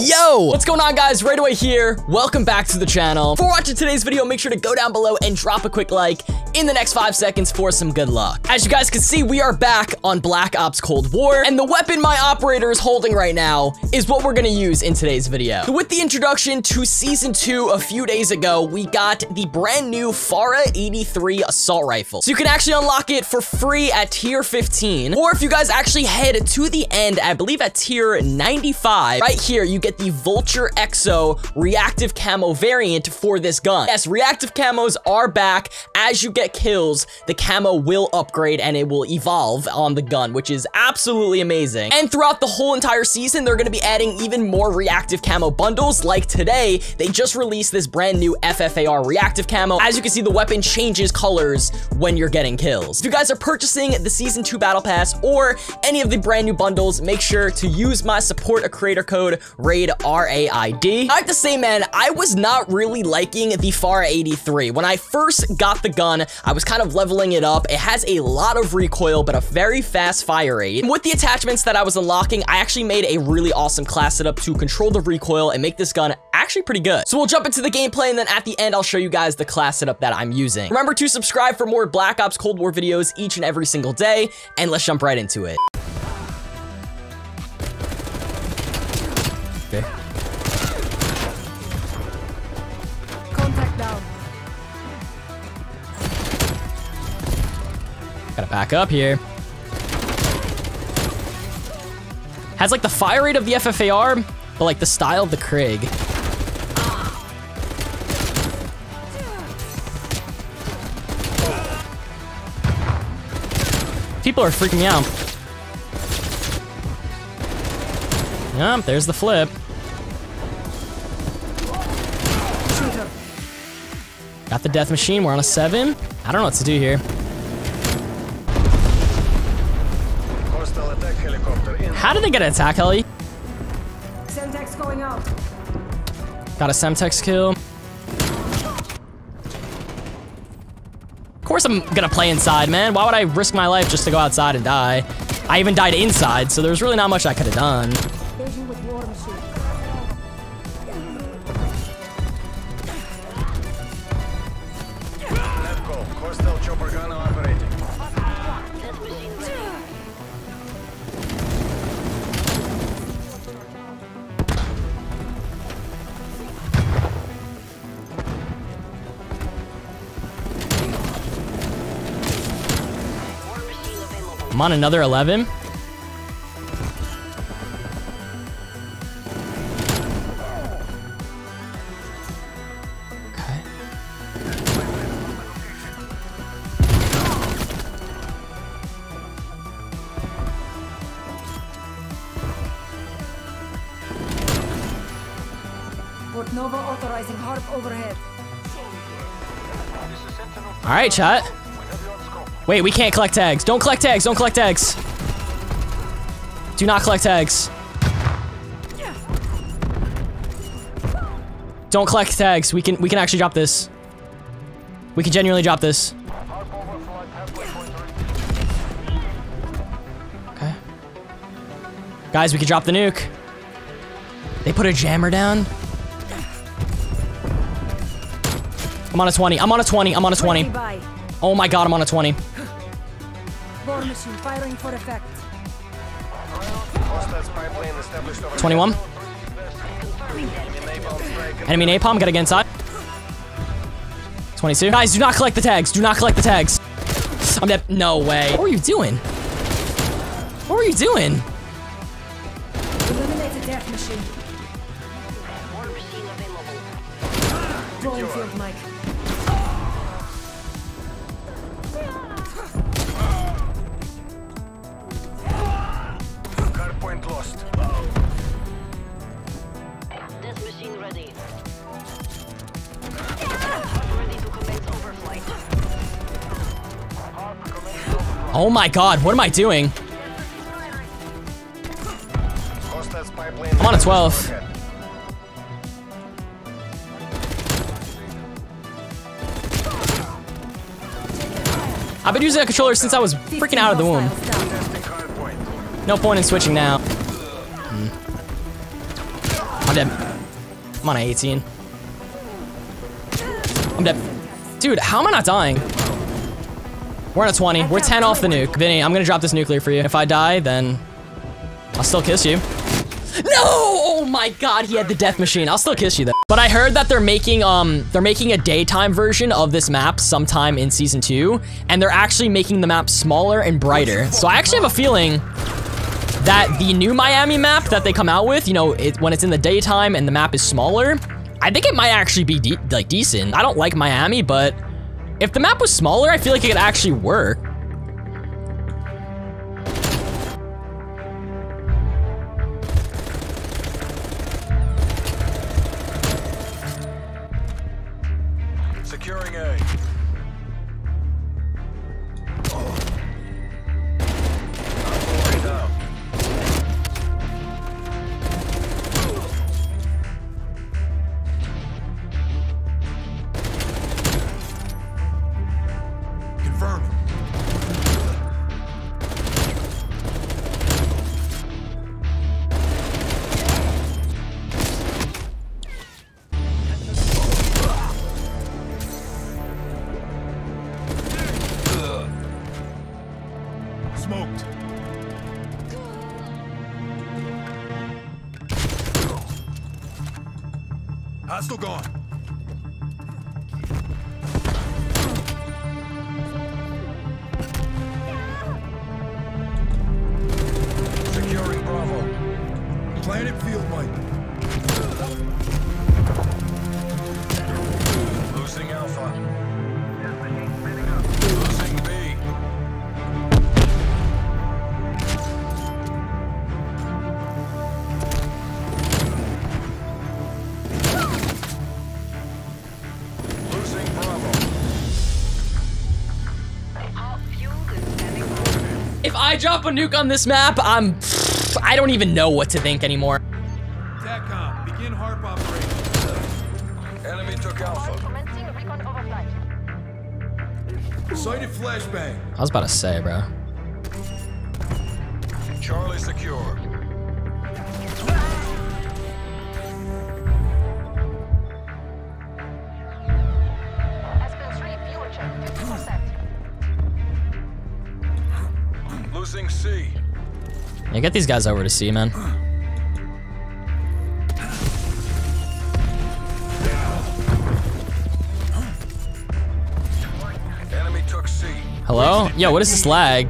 Yo! What's going on guys? RaidAway here. Welcome back to the channel. For watching today's video, make sure to go down below and drop a quick like in the next five seconds for some good luck. As you guys can see, we are back on Black Ops Cold War, and the weapon my operator is holding right now is what we're gonna use in today's video. With the introduction to Season 2 a few days ago, we got the brand new FARA 83 Assault Rifle. So you can actually unlock it for free at tier 15, or if you guys actually head to the end, I believe at tier 95, right here, you get the Vulture EXO reactive camo variant for this gun. Yes, reactive camos are back. As you get kills, the camo will upgrade and it will evolve on the gun, which is absolutely amazing. And throughout the whole entire season, they're going to be adding even more reactive camo bundles. Like today, they just released this brand new FFAR reactive camo. As you can see, the weapon changes colors when you're getting kills. If you guys are purchasing the Season 2 Battle Pass or any of the brand new bundles, make sure to use my support a creator code RAID R-A-I-D. I have to say, man, I was not really liking the FARA 83. When I first got the gun, I was kind of leveling it up. It has a lot of recoil, but a very fast fire rate. And with the attachments that I was unlocking, I actually made a really awesome class setup to control the recoil and make this gun actually pretty good. So we'll jump into the gameplay, and then at the end, I'll show you guys the class setup that I'm using. Remember to subscribe for more Black Ops Cold War videos each and every single day, and let's jump right into it. Down. Gotta back up here. Has like the fire rate of the FFAR, but like the style of the Krieg. People are freaking me out. Yep, there's the flip. Got the death machine, we're on a seven. I don't know what to do here. Hostile attack helicopter in. How did they get an attack heli? Semtex going out. Got a Semtex kill. Of course I'm gonna play inside, man. Why would I risk my life just to go outside and die? I even died inside, so there's really not much I could have done. I'm on another 11. Okay. Port Nova authorizing harp overhead. All right, chat. Wait, we can't collect tags. Don't collect tags. Don't collect tags. Do not collect tags. Don't collect tags. We can we can actually drop this. We can genuinely drop this. Okay. Guys, we can drop the nuke. They put a jammer down. I'm on a 20. I'm on a 20. I'm on a 20. Oh my god, I'm on a 20. War machine firing for effect. Hostile spy plane established over. 21. Enemy napalm, gotta get inside. 22. Guys, do not collect the tags. Do not collect the tags. I'm dead. No way. What were you doing? What were you doing? Eliminate the death machine. Drawing field mic. Oh my god, what am I doing? I'm on a 12. I've been using that controller since I was freaking out of the womb. No point in switching now. Hmm. I'm dead. I'm on a 18. I'm dead. Dude, how am I not dying? We're on a 20. We're 10 off the nuke. Vinny, I'm gonna drop this nuclear for you. If I die, then I'll still kiss you. No! Oh my god, he had the death machine. I'll still kiss you though. But I heard that they're making um they're making a daytime version of this map sometime in season 2 and they're actually making the map smaller and brighter. So I actually have a feeling that the new Miami map that they come out with, you know, it, when it's in the daytime and the map is smaller, I think it might actually be de like decent. I don't like Miami, but if the map was smaller, I feel like it could actually work. Hostile gone. If I drop a nuke on this map, I'm I don't even know what to think anymore. TACCOM, begin HARP operation. Enemy took Alpha. Commencing recon. Sighted flashbang. I was about to say, bro. Charlie secure. Yeah, get these guys over to C, man. Enemy took C. Hello? Yo, what is this lag?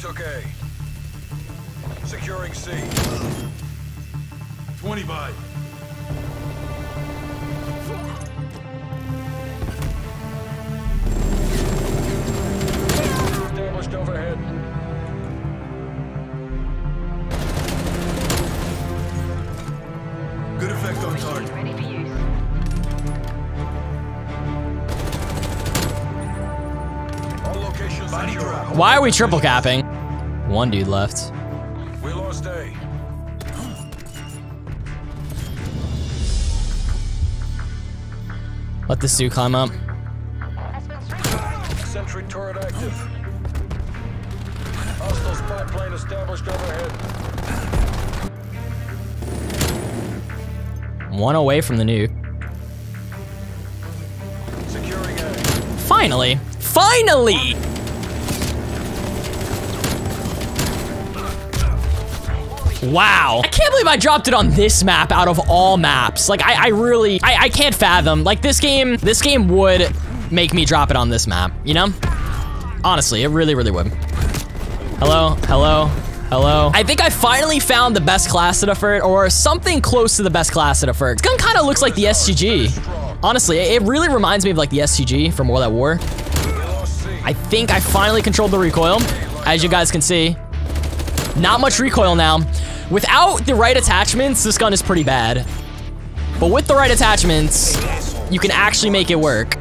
Took A. Securing C. 20 by. Established overhead. Good effect on target. ready for use. All locations Body secure. Why are we triple capping? One dude left. We lost A. Let the dude climb up. Sentry turret active. Hostile spy plane established overhead. One away from the nuke. Securing A. Finally. Finally! Wow. I can't believe I dropped it on this map out of all maps. Like, I, I really, I, I can't fathom. Like, this game, this game would make me drop it on this map, you know? Honestly, it really, really would. Hello? Hello? Hello? I think I finally found the best class at effort, or something close to the best class at effort. This gun kind of looks like the STG. Honestly, it really reminds me of like the STG from World at War. I think I finally controlled the recoil, as you guys can see. Not much recoil now. Without the right attachments, this gun is pretty bad. But with the right attachments, you can actually make it work.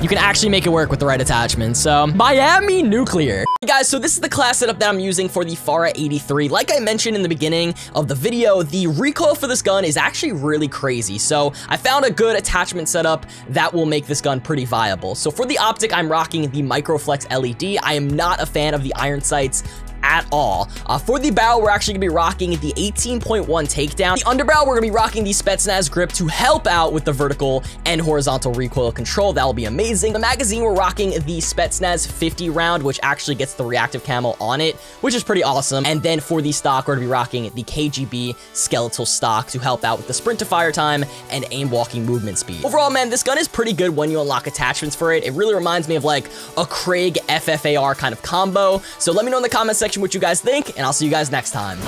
you can actually make it work with the right attachments. So Miami Nuclear. Hey guys, so this is the class setup that I'm using for the FARA 83. Like I mentioned in the beginning of the video, the recoil for this gun is actually really crazy. So I found a good attachment setup that will make this gun pretty viable. So for the optic, I'm rocking the Microflex LED. I am not a fan of the iron sights at all. Uh, for the barrel, we're actually gonna be rocking the 18.1 takedown. The underbarrel, we're gonna be rocking the Spetsnaz grip to help out with the vertical and horizontal recoil control. That'll be amazing. The magazine, we're rocking the Spetsnaz 50 round, which actually gets the reactive camo on it, which is pretty awesome. And then for the stock, we're gonna be rocking the KGB skeletal stock to help out with the sprint to fire time and aim walking movement speed. Overall, man, this gun is pretty good when you unlock attachments for it. It really reminds me of like a Krieg FFAR kind of combo. So let me know in the comment section what you guys think, and I'll see you guys next time.